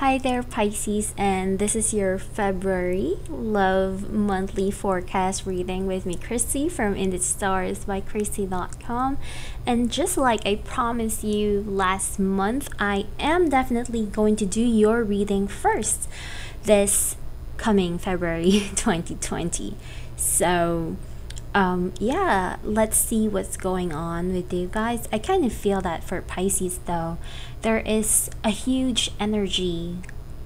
Hi there, Pisces, and this is your February Love Monthly Forecast reading with me, Krissy from In the Stars by Krissy.com. And just like I promised you last month, I am definitely going to do your reading first this coming February 2020. So, um, yeah, let's see what's going on with you guys. I kind of feel that for Pisces, though, there is a huge energy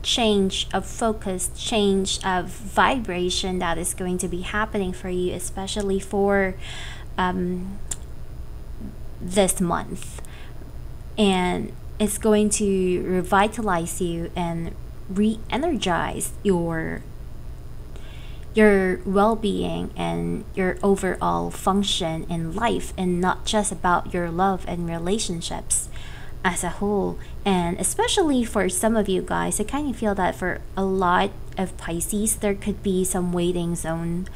change of focus, change of vibration that is going to be happening for you, especially for um, this month. And it's going to revitalize you and re energize your your well-being and your overall function in life and not just about your love and relationships as a whole. And especially for some of you guys i kind of feel that for a lot of pisces there could be some waiting zone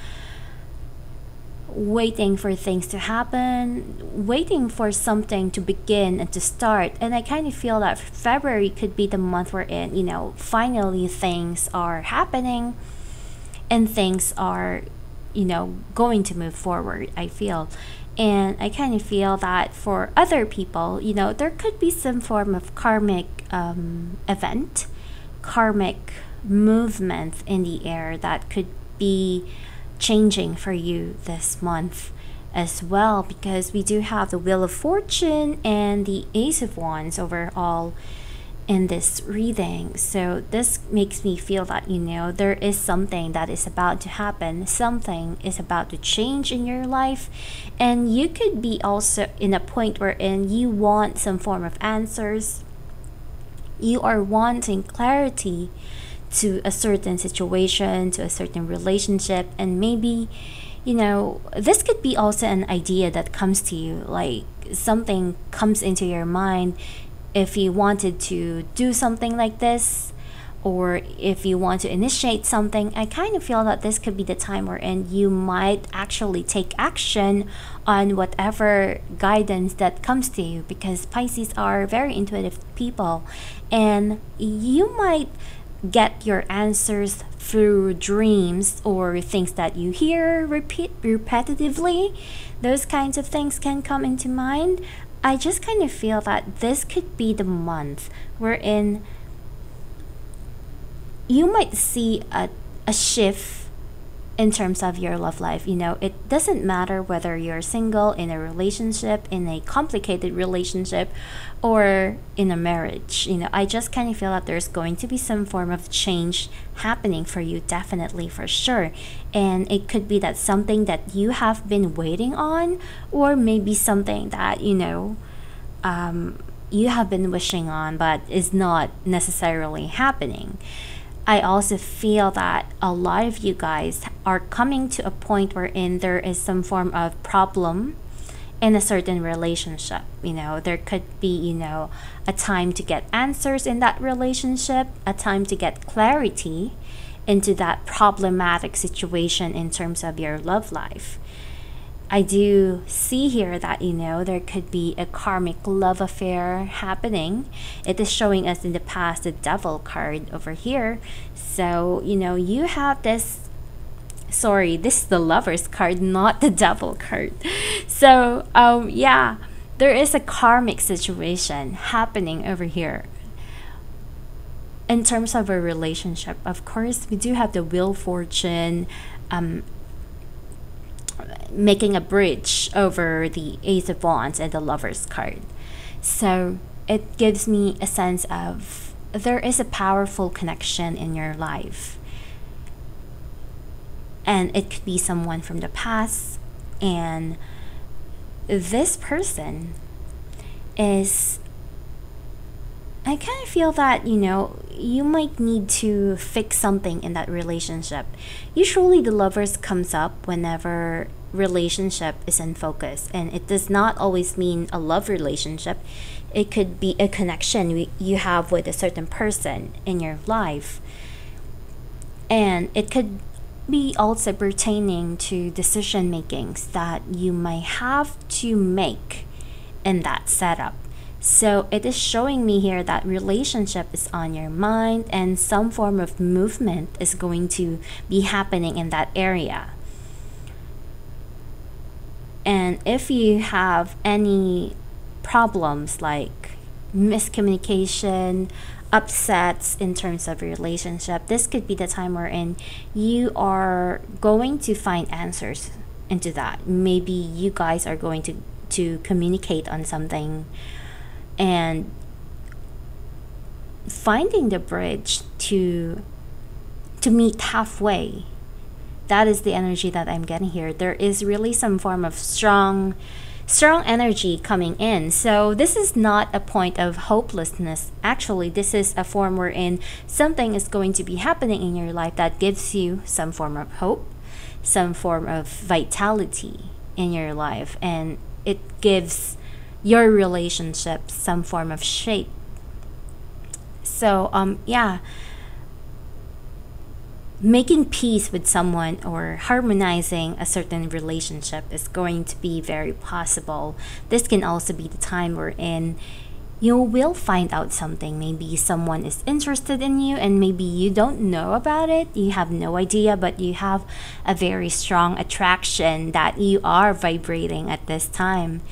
waiting for things to happen waiting for something to begin and to start. And i kind of feel that february could be the month we're in you know finally things are happening and things are you know going to move forward i feel. And i kind of feel that for other people you know there could be some form of karmic um, event karmic movement in the air that could be changing for you this month as well because we do have the wheel of fortune and the ace of wands overall in this reading. So this makes me feel that you know there is something that is about to happen, something is about to change in your life, and you could be also in a point wherein you want some form of answers. You are wanting clarity to a certain situation, to a certain relationship, and maybe you know, this could be also an idea that comes to you, like something comes into your mind if you wanted to do something like this or if you want to initiate something, I kind of feel that this could be the time wherein you might actually take action on whatever guidance that comes to you because Pisces are very intuitive people and you might get your answers through dreams or things that you hear repeat repetitively. Those kinds of things can come into mind I just kind of feel that this could be the month wherein you might see a, a shift in terms of your love life. You know, it doesn't matter whether you're single, in a relationship, in a complicated relationship, or in a marriage. You know, I just kind of feel that there's going to be some form of change happening for you, definitely for sure. And it could be that something that you have been waiting on, or maybe something that, you know, um, you have been wishing on but is not necessarily happening. I also feel that a lot of you guys are coming to a point wherein there is some form of problem in a certain relationship. You know, there could be, you know, a time to get answers in that relationship, a time to get clarity into that problematic situation in terms of your love life. I do see here that you know there could be a karmic love affair happening. It is showing us in the past the devil card over here. So, you know, you have this sorry, this is the lovers card, not the devil card. So, um yeah, there is a karmic situation happening over here. In terms of a relationship, of course, we do have the wheel fortune um making a bridge over the Ace of Wands and the Lover's card. So it gives me a sense of there is a powerful connection in your life. And it could be someone from the past, and this person is I kind of feel that, you know, you might need to fix something in that relationship. Usually the lovers comes up whenever relationship is in focus and it does not always mean a love relationship. It could be a connection you have with a certain person in your life. And it could be also pertaining to decision makings that you might have to make in that setup So it is showing me here that relationship is on your mind and some form of movement is going to be happening in that area. And if you have any problems like miscommunication, upsets in terms of relationship, this could be the time wherein you are going to find answers into that. Maybe you guys are going to to communicate on something and finding the bridge to to meet halfway that is the energy that i'm getting here there is really some form of strong strong energy coming in. So this is not a point of hopelessness. Actually this is a form wherein something is going to be happening in your life that gives you some form of hope some form of vitality in your life and it gives your relationship some form of shape. So um yeah making peace with someone or harmonizing a certain relationship is going to be very possible this can also be the time we're in you will find out something. Maybe someone is interested in you and maybe you don't know about it. You have no idea, but you have a very strong attraction that you are vibrating at this time.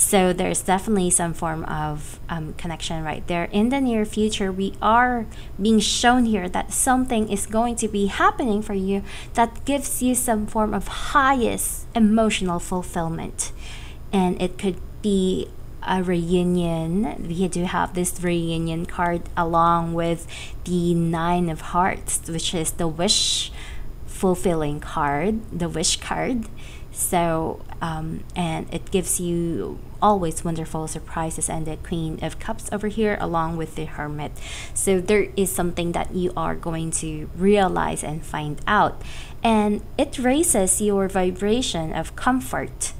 So there's definitely some form of um, connection right there. In the near future, we are being shown here that something is going to be happening for you that gives you some form of highest emotional fulfillment. And it could be a reunion. We do have this reunion card along with the Nine of Hearts, which is the wish fulfilling card, the wish card. So, um, and it gives you always wonderful surprises. And the queen of cups over here along with the hermit. So there is something that you are going to realize and find out. And it raises your vibration of comfort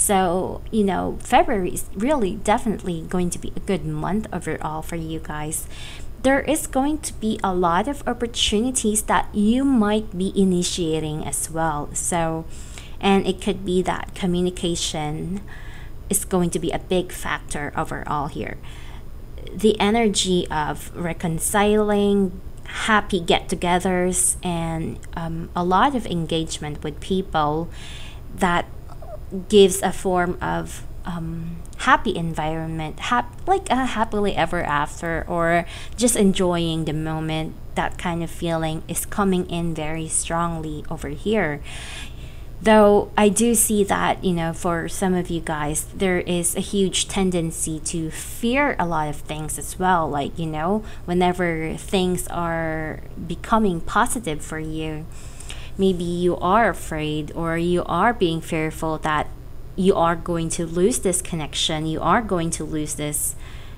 so you know february is really definitely going to be a good month overall for you guys there is going to be a lot of opportunities that you might be initiating as well so and it could be that communication is going to be a big factor overall here. The energy of reconciling, happy get togethers, and um, a lot of engagement with people that gives a form of um, happy environment, hap- like a happily ever after, or just enjoying the moment. That kind of feeling is coming in very strongly over here. Though I do see that, you know, for some of you guys, there is a huge tendency to fear a lot of things as well. Like, you know, whenever things are becoming positive for you, maybe you are afraid or you are being fearful that you are going to lose this connection, you are going to lose this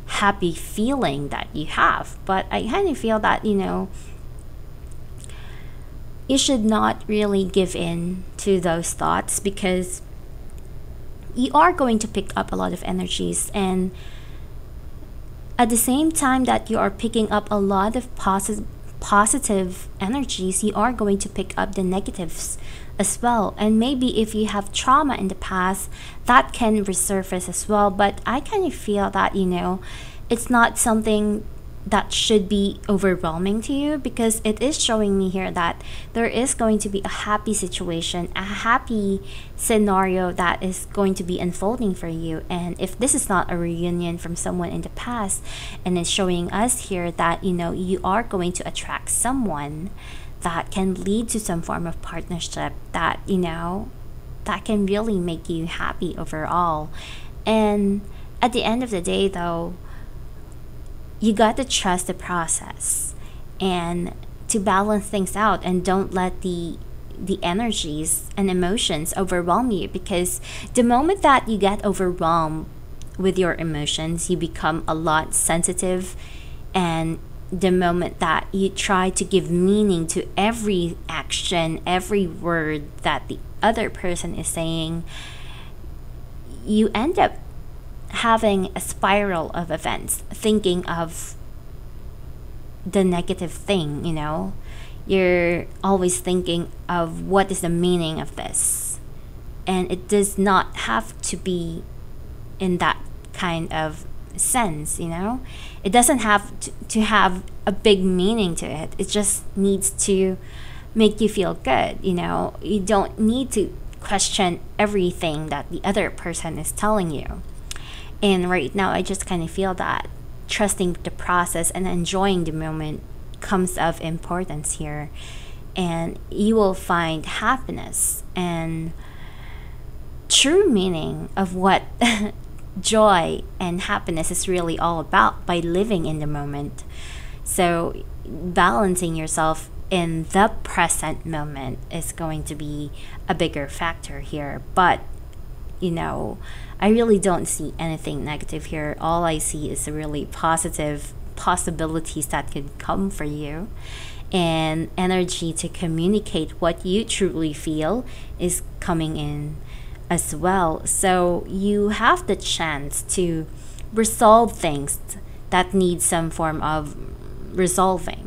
happy feeling that you have. But I kind of feel that, you know, you should not really give in to those thoughts because you are going to pick up a lot of energies and at the same time that you are picking up a lot of positive positive energies you are going to pick up the negatives as well. And maybe if you have trauma in the past that can resurface as well. But i kind of feel that you know it's not something that should be overwhelming to you because it is showing me here that there is going to be a happy situation, a happy scenario that is going to be unfolding for you. And if this is not a reunion from someone in the past and it's showing us here that you know you are going to attract someone that can lead to some form of partnership that you know that can really make you happy overall. And at the end of the day though, you got to trust the process and to balance things out and don't let the the energies and emotions overwhelm you because the moment that you get overwhelmed with your emotions you become a lot sensitive and the moment that you try to give meaning to every action every word that the other person is saying you end up having a spiral of events, thinking of the negative thing, you know? You're always thinking of what is the meaning of this. And it does not have to be in that kind of sense, you know? It doesn't have to, to have a big meaning to it. It just needs to make you feel good, you know? You don't need to question everything that the other person is telling you. And right now, I just kind of feel that trusting the process and enjoying the moment comes of importance here. And you will find happiness and true meaning of what joy and happiness is really all about by living in the moment. So, balancing yourself in the present moment is going to be a bigger factor here. But, you know, I really don't see anything negative here. All I see is really positive possibilities that could come for you. And energy to communicate what you truly feel is coming in as well. So you have the chance to resolve things that need some form of resolving.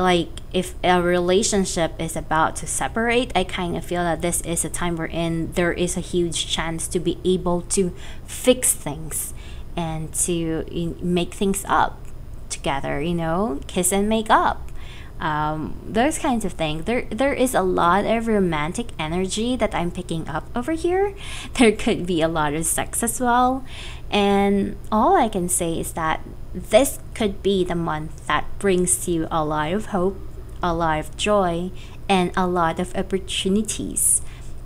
Like if a relationship is about to separate, I kind of feel that this is a time wherein there is a huge chance to be able to fix things and to make things up together, you know, kiss and make up um, those kinds of things. There, there is a lot of romantic energy that I'm picking up over here. There could be a lot of sex as well, and all I can say is that this could be the month that brings you a lot of hope, a lot of joy, and a lot of opportunities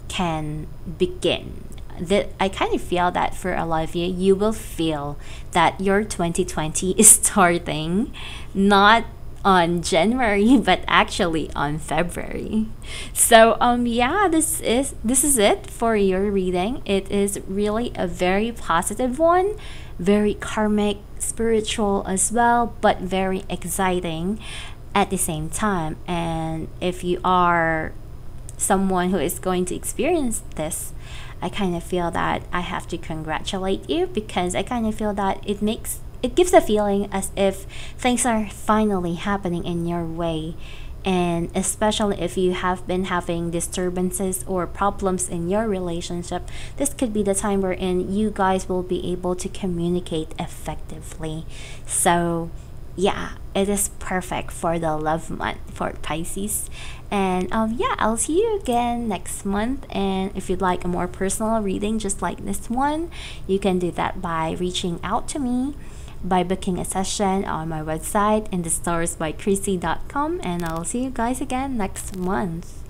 can begin. That I kind of feel that for a lot of you, you will feel that your 2020 is starting not on January, but actually on February. So um yeah, this is this is it for your reading. It is really a very positive one, very karmic, spiritual as well, but very exciting at the same time. And if you are someone who is going to experience this, I kind of feel that I have to congratulate you because I kind of feel that it makes it gives a feeling as if things are finally happening in your way and especially if you have been having disturbances or problems in your relationship this could be the time wherein you guys will be able to communicate effectively. So yeah it is perfect for the love month for pisces. And um yeah i'll see you again next month. And if you'd like a more personal reading just like this one you can do that by reaching out to me by booking a session on my website in the stars by Krissy.com and I'll see you guys again next month.